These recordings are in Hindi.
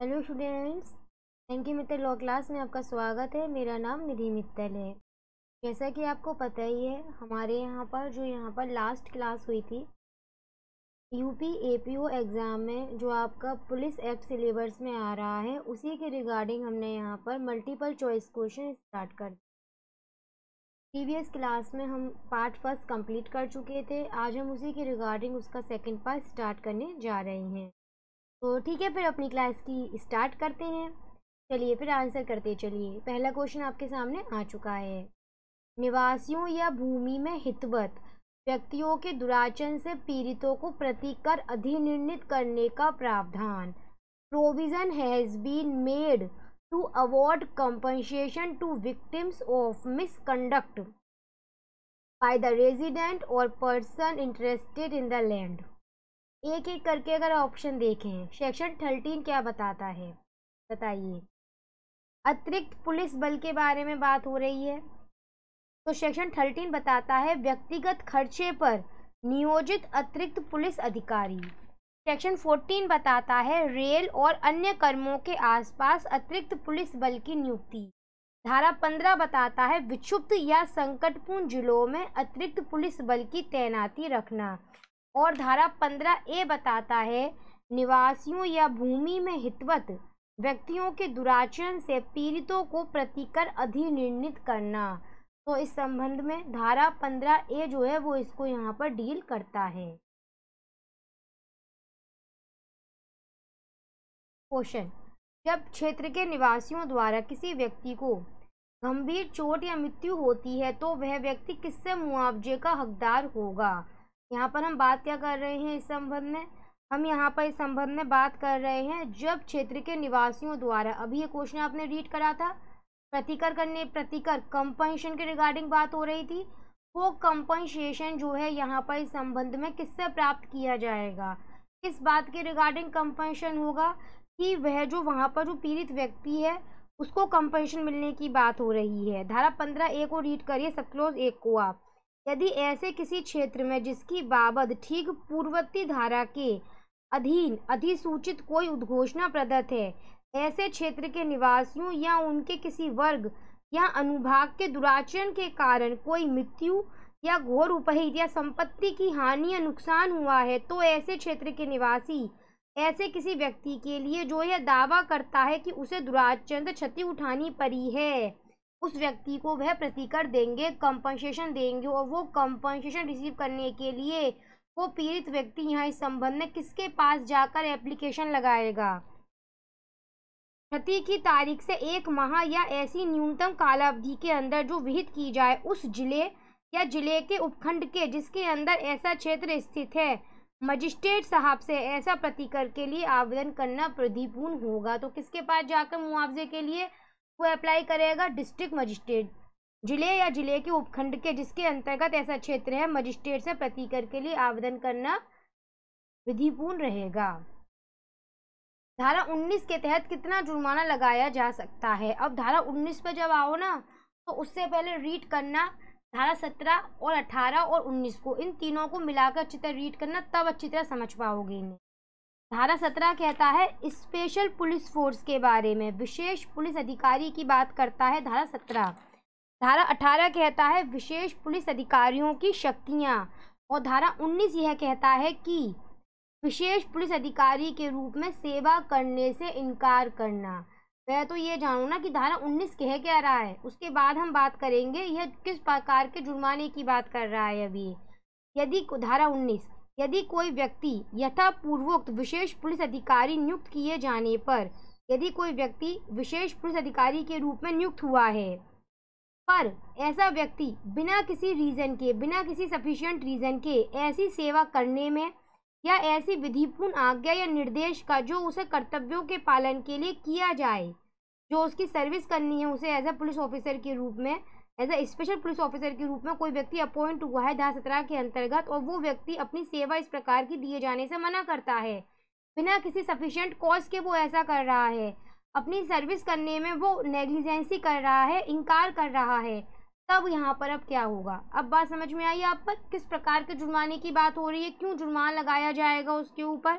Hello students thank you Mittal law class में आपका स्वागत है। मेरा नाम निधि मित्तल है। जैसा कि आपको पता ही है, हमारे यहाँ पर, जो यहाँ पर लास्ट क्लास हुई थी यूपी एपीओ एग्ज़ाम में जो आपका पुलिस एक्ट सिलेबस में आ रहा है, उसी के रिगार्डिंग हमने यहाँ पर मल्टीपल चॉइस क्वेश्चन स्टार्ट कर प्रीवियस क्लास में हम पार्ट फ़र्स्ट कंप्लीट कर चुके थे। आज हम उसी के रिगार्डिंग उसका सेकंड पार्ट स्टार्ट करने जा रहे हैं। तो ठीक है, फिर अपनी क्लास की स्टार्ट करते हैं। चलिए फिर आंसर करते चलिए। पहला क्वेश्चन आपके सामने आ चुका है। निवासियों या भूमि में हितवत, व्यक्तियों के दुराचरण से पीड़ितों को प्रतिकर अधिनिर्णित करने का प्रावधान। Provision has been made to award compensation to victims of misconduct by the resident और person interested in the land एक एक करके अगर ऑप्शन देखें सेक्शन थर्टीन क्या बताता है? बताइए। अतिरिक्त पुलिस बल के बारे में बात हो रही है। तो सेक्शन थर्टीन बताता है व्यक्तिगत खर्चे पर नियोजित अतिरिक्त पुलिस अधिकारी। सेक्शन फोर्टीन बताता है रेल और अन्य कर्मों के आसपास अतिरिक्त पुलिस बल की नियुक्ति। धारा पंद्रह बताता है विक्षुब्ध या संकटपूर्ण जिलों में अतिरिक्त पुलिस बल की तैनाती रखना। और धारा पंद्रह ए बताता है, निवासियों या भूमि में हितवत व्यक्तियों के दुराचरण से पीड़ितों को प्रतिकर अधिनिर्णित करना। तो इस संबंध में धारा पंद्रह ए जो है, वो इसको यहाँ पर डील करता है। क्वेश्चन जब क्षेत्र के निवासियों द्वारा किसी व्यक्ति को गंभीर चोट या मृत्यु होती है तो वह व्यक्ति किससे मुआवजे का हकदार होगा? यहाँ पर हम बात क्या कर रहे हैं इस संबंध में? हम यहाँ पर इस संबंध में बात कर रहे हैं जब क्षेत्र के निवासियों द्वारा। अभी ये क्वेश्चन आपने रीड करा था। प्रतिकर करने, प्रतिकर कंपनसेशन के रिगार्डिंग बात हो रही थी। वो कंपनसेशन जो है यहाँ पर इस संबंध में किससे प्राप्त किया जाएगा? किस बात के रिगार्डिंग कंपनसेशन होगा? कि वह जो वहाँ पर जो पीड़ित व्यक्ति है, उसको कंपनसेशन मिलने की बात हो रही है। धारा पंद्रह ए को रीड करिए सबक्लोज एक को आप। यदि ऐसे किसी क्षेत्र में जिसकी बाबत ठीक पूर्ववर्ती धारा के अधीन अधिसूचित कोई उद्घोषणा प्रदत्त है, ऐसे क्षेत्र के निवासियों या उनके किसी वर्ग या अनुभाग के दुराचरण के कारण कोई मृत्यु या घोर उपहित या संपत्ति की हानि या नुकसान हुआ है तो ऐसे क्षेत्र के निवासी, ऐसे किसी व्यक्ति के लिए जो यह दावा करता है कि उसे दुराचरण क्षति उठानी पड़ी है। उस व्यक्ति को वह प्रतिकर देंगे कंपनसेशन देंगे और वो कंपनसेशन रिसीव करने के लिए वो पीड़ित व्यक्ति यहाँ इस संबंध में किसके पास जाकर एप्लीकेशन लगाएगा? क्षति की तारीख से एक माह या ऐसी न्यूनतम कालावधि के अंदर जो विहित की जाए, उस ज़िले या ज़िले के उपखंड के जिसके अंदर ऐसा क्षेत्र स्थित है, मजिस्ट्रेट साहब से ऐसा प्रतिकर के लिए आवेदन करना प्रतिपूर्ण होगा। तो किसके पास जाकर मुआवजे के लिए वो अप्लाई करेगा डिस्ट्रिक्ट मजिस्ट्रेट ज़िले या ज़िले के उपखंड के जिसके अंतर्गत ऐसा क्षेत्र है मजिस्ट्रेट से प्रतिकर के लिए आवेदन करना विधिपूर्ण रहेगा। धारा 19 के तहत कितना जुर्माना लगाया जा सकता है? अब धारा 19 पे जब आओ ना तो उससे पहले रीड करना धारा 17 और 18 और 19 को। इन तीनों को मिलाकर अच्छी तरह रीड करना, तब अच्छी तरह समझ पाओगे इन्हें। धारा सत्रह कहता है, स्पेशल पुलिस फोर्स के बारे में, विशेष पुलिस अधिकारी की बात करता है धारा सत्रह। धारा अठारह कहता है, विशेष पुलिस अधिकारियों की शक्तियाँ। और धारा उन्नीस यह कहता है कि, विशेष पुलिस अधिकारी के रूप में सेवा करने से इनकार करना। वह तो ये जानू ना कि धारा उन्नीस कह क्या रहा है। उसके बाद हम बात करेंगे, यह किस प्रकार के जुर्माने की बात कर रहा है अभी। यदि धारा उन्नीस यदि कोई व्यक्ति यथापूर्वोक्त विशेष पुलिस अधिकारी नियुक्त किए जाने पर, यदि कोई व्यक्ति विशेष पुलिस अधिकारी के रूप में नियुक्त हुआ है, पर ऐसा व्यक्ति बिना किसी रीज़न के, बिना किसी सफिशियंट रीज़न के ऐसी सेवा करने में या ऐसी विधिपूर्ण आज्ञा या निर्देश का, जो उसे कर्तव्यों के पालन के लिए किया जाए, जो उसकी सर्विस करनी है उसे एज ए पुलिस ऑफिसर के रूप में as a special police officer के रूप में कोई व्यक्ति अपॉइंट हुआ है धारा सत्रह के अंतर्गत और वो व्यक्ति अपनी सेवा इस प्रकार की दिए जाने से मना करता है। बिना किसी सफिशियंट कॉज के वो ऐसा कर रहा है। अपनी सर्विस करने में वो नेग्लिजेंसी कर रहा है, इनकार कर रहा है। तब यहाँ पर अब क्या होगा? अब बात समझ में आई आप पर? किस प्रकार के जुर्माने की बात हो रही है? क्यों जुर्मान लगाया जाएगा उसके ऊपर?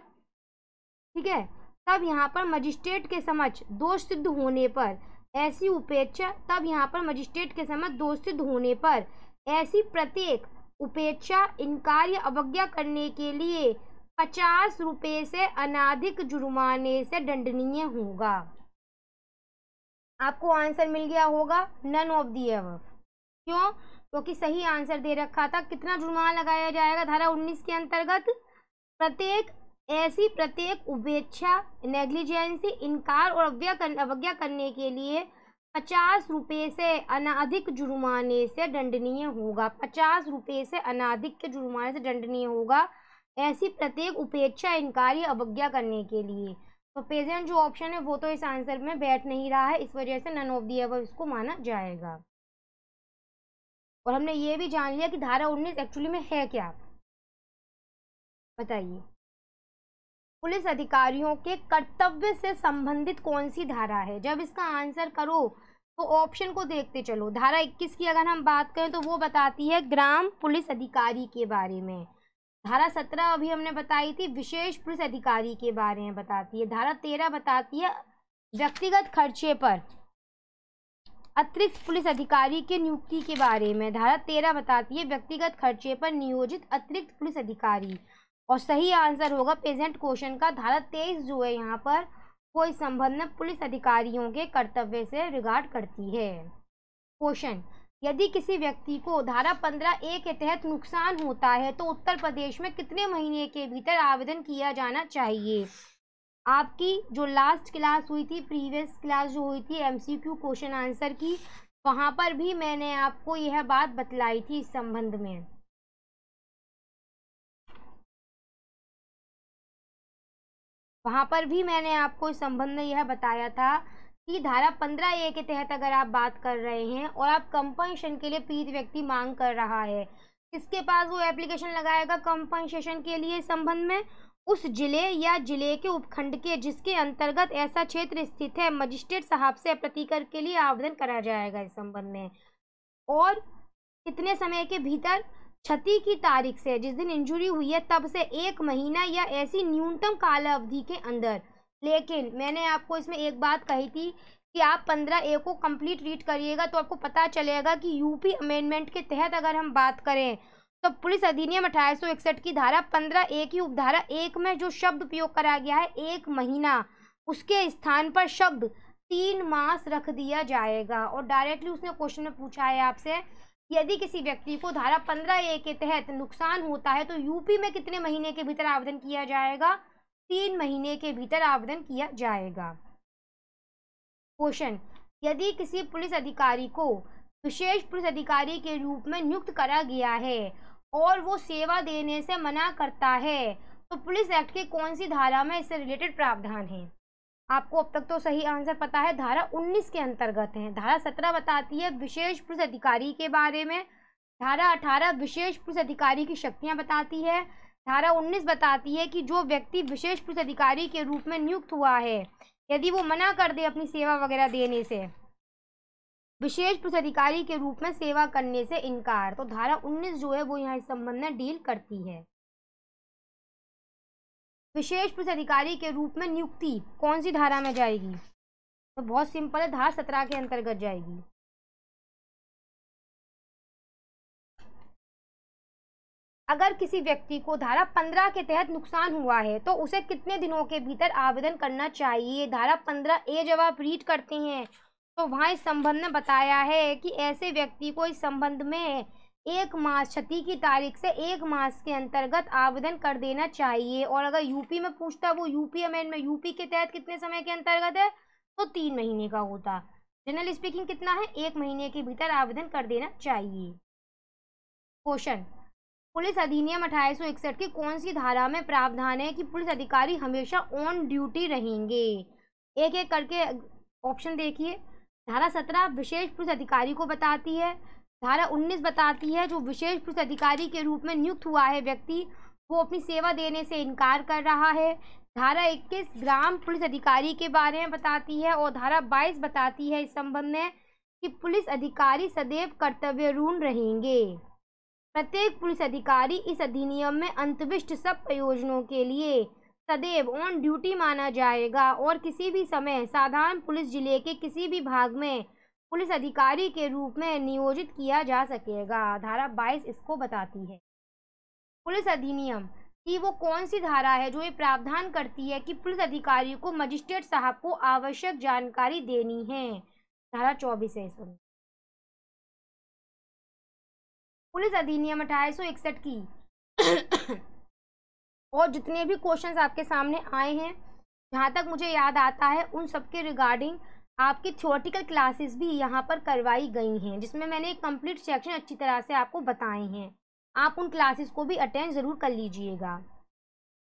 ठीक है? तब यहाँ पर मजिस्ट्रेट के समक्ष दोष सिद्ध होने पर ऐसी उपेक्षा, तब यहाँ पर मजिस्ट्रेट के समक्ष दोष सिद्ध होने पर। ऐसी प्रत्येक उपेक्षा, इनकार या अवज्ञा करने के लिए पचास रुपए से अनाधिक जुर्माने से दंडनीय होगा। आपको आंसर मिल गया होगा नन ऑफ़ दी एव क्यों? क्योंकि तो सही आंसर दे रखा था, कितना जुर्माना लगाया जाएगा धारा उन्नीस के अंतर्गत? प्रत्येक ऐसी प्रत्येक उपेक्षा नेग्लिजेंसी इनकार और अवज्ञा कर, अवज्ञा करने के लिए पचास रुपये से अनाधिक जुर्माने से दंडनीय होगा। पचास रुपये से अनाधिक के जुर्माने से दंडनीय होगा। ऐसी प्रत्येक उपेक्षा इनकार या अवज्ञा करने के लिए। तो प्रेजेंट जो ऑप्शन है वो तो इस आंसर में बैठ नहीं रहा है। इस वजह से नन ऑफ़ दी इसको माना जाएगा। और हमने ये भी जान लिया कि धारा उन्नीस एक्चुअली में है क्या? बताइए। पुलिस अधिकारियों के कर्तव्य से संबंधित कौन सी धारा है? जब इसका आंसर करो तो ऑप्शन को देखते चलो। धारा 21 की अगर हम बात करें तो वो बताती है ग्राम पुलिस अधिकारी के बारे में। धारा 17 अभी हमने बताई थी, विशेष पुलिस अधिकारी के बारे में बताती है। धारा 13 बताती है व्यक्तिगत खर्चे पर, अतिरिक्त पुलिस अधिकारी के नियुक्ति के बारे में। धारा तेरह बताती है व्यक्तिगत खर्चे पर नियोजित अतिरिक्त पुलिस अधिकारी। और सही आंसर होगा प्रेजेंट क्वेश्चन का। धारा तेईस जो है यहाँ पर कोई संबंध पुलिस अधिकारियों के कर्तव्य से रिगार्ड करती है। क्वेश्चन, यदि किसी व्यक्ति को धारा पंद्रह ए के तहत नुकसान होता है तो उत्तर प्रदेश में कितने महीने के भीतर आवेदन किया जाना चाहिए? आपकी जो लास्ट क्लास हुई थी प्रीवियस क्लास जो हुई थी एमसीक्यू क्वेश्चन आंसर की, वहाँ पर भी मैंने आपको यह बात बतलाई थी इस संबंध में। वहाँ पर भी मैंने आपको इस संबंध में यह बताया था कि धारा पंद्रह ए के तहत अगर आप बात कर रहे हैं और आप कंपनसेशन के लिए पीड़ित व्यक्ति मांग कर रहा है, किसके पास वो एप्लीकेशन लगाएगा कंपनसेशन के लिए संबंध में? उस ज़िले या ज़िले के उपखंड के जिसके अंतर्गत ऐसा क्षेत्र स्थित है, मजिस्ट्रेट साहब से प्रतिकर के लिए आवेदन करा जाएगा इस संबंध में। और कितने समय के भीतर क्षति की तारीख से, जिस दिन इंजुरी हुई है, तब से एक महीना या ऐसी न्यूनतम काल अवधि के अंदर। लेकिन मैंने आपको इसमें एक बात कही थी कि आप पंद्रह ए को कंप्लीट रीड करिएगा तो आपको पता चलेगा कि यूपी अमेंडमेंट के तहत अगर हम बात करें तो पुलिस अधिनियम अठारह की धारा पंद्रह ए की उपधारा एक में जो शब्द उपयोग करा गया है, एक महीना, उसके स्थान पर शब्द तीन मास रख दिया जाएगा। और डायरेक्टली उसने क्वेश्चन में पूछा है आपसे यदि किसी व्यक्ति को धारा पंद्रह ए के तहत नुकसान होता है तो यूपी में कितने महीने के भीतर आवेदन किया जाएगा? तीन महीने के भीतर आवेदन किया जाएगा। क्वेश्चन, यदि किसी पुलिस अधिकारी को विशेष पुलिस अधिकारी के रूप में नियुक्त करा गया है और वो सेवा देने से मना करता है तो पुलिस एक्ट के कौन सी धारा में इससे रिलेटेड प्रावधान है? आपको अब तक तो सही आंसर पता है, धारा 19 के अंतर्गत है। धारा 17 बताती है विशेष पुलिस अधिकारी के बारे में। धारा 18 विशेष पुलिस अधिकारी की शक्तियाँ बताती है। धारा 19 बताती है कि जो व्यक्ति विशेष पुलिस अधिकारी के रूप में नियुक्त हुआ है, यदि वो मना कर दे अपनी सेवा वगैरह देने से। विशेष पुलिस अधिकारी के रूप में सेवा करने से इनकार। तो धारा 19 जो है, वो यहाँ इस संबंध में डील करती है। विशेष पुलिस अधिकारी के रूप में नियुक्ति कौन सी धारा में जाएगी? तो बहुत सिंपल है, धारा सत्रह के अंतर्गत जाएगी। अगर किसी व्यक्ति को धारा पंद्रह के तहत नुकसान हुआ है तो उसे कितने दिनों के भीतर आवेदन करना चाहिए? धारा पंद्रह ए जब आप रीड करते हैं तो वहाँ इस संबंध में बताया है कि ऐसे व्यक्ति को इस संबंध में एक मास क्षति की तारीख से एक मास के अंतर्गत आवेदन कर देना चाहिए। और अगर यूपी में पूछता वो यूपी अमेंडमेंट यूपी के तहत कितने समय के अंतर्गत है? तो तीन महीने का होता। जनरल स्पीकिंग कितना है? एक महीने के भीतर आवेदन कर देना चाहिए। क्वेश्चन। पुलिस अधिनियम अठारह की कौन सी धारा में प्रावधान है कि पुलिस अधिकारी हमेशा ऑन ड्यूटी रहेंगे? एक एक करके ऑप्शन देखिए। धारा सत्रह, विशेष पुलिस अधिकारी को बताती है। धारा 19 बताती है, जो विशेष पुलिस अधिकारी के रूप में नियुक्त हुआ है, व्यक्ति वो अपनी सेवा देने से इनकार कर रहा है। धारा 21 ग्राम पुलिस अधिकारी के बारे में बताती है और धारा 22 बताती है इस संबंध में कि पुलिस अधिकारी सदैव कर्तव्य ऋण रहेंगे। प्रत्येक पुलिस अधिकारी इस अधिनियम में अंतविष्ट सब प्रयोजनों के लिए सदैव ऑन ड्यूटी माना जाएगा और किसी भी समय साधारण पुलिस ज़िले के किसी भी भाग में पुलिस अधिकारी के रूप में नियोजित किया जा सकेगा। धारा 22 इसको बताती है। पुलिस अधिनियम। कि वो कौन सी धारा है जो ये प्रावधान करती है कि पुलिस अधिकारी को मजिस्ट्रेट साहब को आवश्यक जानकारी देनी है? धारा चौबीस है इसमें। पुलिस अधिनियम अठारह की। और जितने भी क्वेश्चंस आपके सामने आए हैं, जहाँ तक मुझे याद आता है, उन सबके रिगार्डिंग आपकी थ्योरेटिकल क्लासेस भी यहाँ पर करवाई गई हैं, जिसमें मैंने एक कंप्लीट सेक्शन अच्छी तरह से आपको बताए हैं। आप उन क्लासेस को भी अटेंड ज़रूर कर लीजिएगा।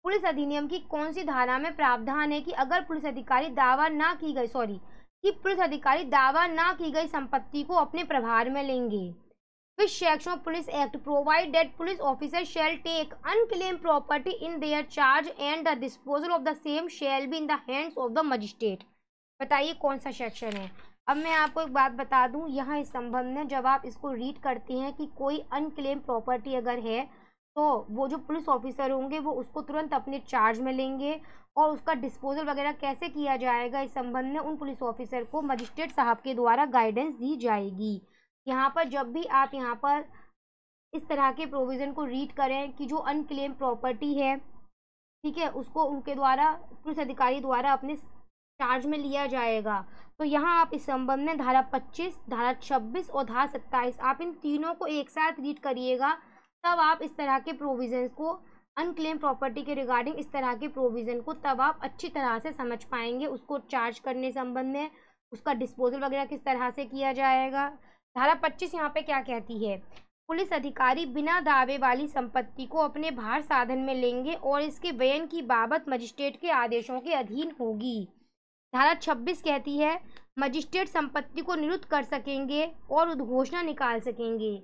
पुलिस अधिनियम की कौन सी धारा में प्रावधान है कि अगर पुलिस अधिकारी दावा ना की गई सॉरी कि पुलिस अधिकारी दावा ना की गई संपत्ति को अपने प्रभार में लेंगे? Which section of Police Act provide that police officers shall take unclaimed property in their charge and the disposal of the same shall be in the hands of the magistrate? बताइए कौन सा सेक्शन है? अब मैं आपको एक बात बता दूँ, यहाँ इस संबंध में जब आप इसको रीड करते हैं कि कोई अनक्लेम प्रॉपर्टी अगर है तो वो जो पुलिस ऑफिसर होंगे, वो उसको तुरंत अपने चार्ज में लेंगे और उसका डिस्पोजल वगैरह कैसे किया जाएगा इस संबंध में, उन पुलिस ऑफिसर को मजिस्ट्रेट साहब के द्वारा गाइडेंस दी जाएगी। यहाँ पर जब भी आप यहाँ पर इस तरह के प्रोविज़न को रीड करें कि जो अनक्लेम प्रॉपर्टी है, ठीक है, उसको उनके द्वारा, पुलिस अधिकारी द्वारा अपने चार्ज में लिया जाएगा। तो यहाँ आप इस संबंध में धारा 25, धारा 26 और धारा 27 आप इन तीनों को एक साथ रीड करिएगा। तब आप इस तरह के प्रोविज़न्स को अनक्लेम प्रॉपर्टी के रिगार्डिंग इस तरह के प्रोविज़न को तब आप अच्छी तरह से समझ पाएँगे। उसको चार्ज करने संबंध में उसका डिस्पोजल वगैरह किस तरह से किया जाएगा। धारा 25 यहाँ पे क्या कहती है? पुलिस अधिकारी बिना दावे वाली संपत्ति को अपने भार साधन में लेंगे और इसके व्ययन की बाबत मजिस्ट्रेट के आदेशों के अधीन होगी। धारा 26 कहती है, मजिस्ट्रेट संपत्ति को निरुद्ध कर सकेंगे और उद्घोषणा निकाल सकेंगे।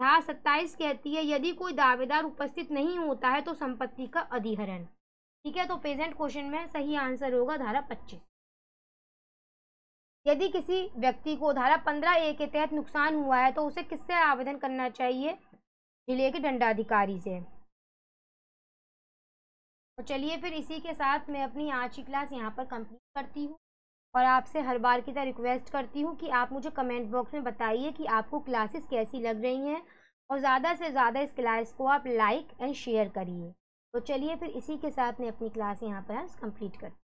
धारा 27 कहती है, यदि कोई दावेदार उपस्थित नहीं होता है तो संपत्ति का अधिहरण। ठीक है तो प्रेजेंट क्वेश्चन में सही आंसर होगा धारा 25 यदि किसी व्यक्ति को धारा पंद्रह ए के तहत नुकसान हुआ है तो उसे किससे आवेदन करना चाहिए? ज़िले के दंडाधिकारी से। तो चलिए फिर इसी के साथ मैं अपनी आज की क्लास यहाँ पर कंप्लीट करती हूँ। और आपसे हर बार की तरह रिक्वेस्ट करती हूँ कि आप मुझे कमेंट बॉक्स में बताइए कि आपको क्लासेस कैसी लग रही हैं और ज़्यादा से ज़्यादा इस क्लास को आप लाइक एंड शेयर करिए। तो चलिए फिर इसी के साथ मैं अपनी क्लास यहाँ पर आज कंप्लीट करती